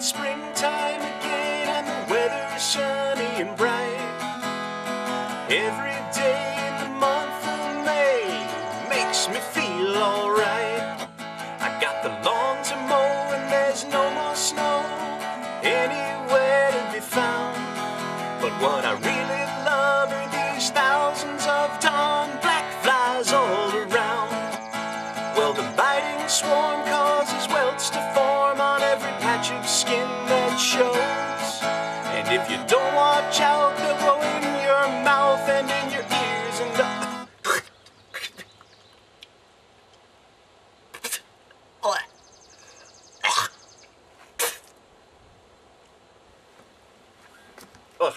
It's springtime again and the weather is sunny and bright. Every day in the month of May makes me feel alright. I got the lawn to mow and there's no more snow anywhere to be found. But what I really love are these thousands of dawn black flies all around. Well, the biting swarm causes welts to form on every patch of skin you don't watch out, they'll go in your mouth and in your ears and uh, Ugh.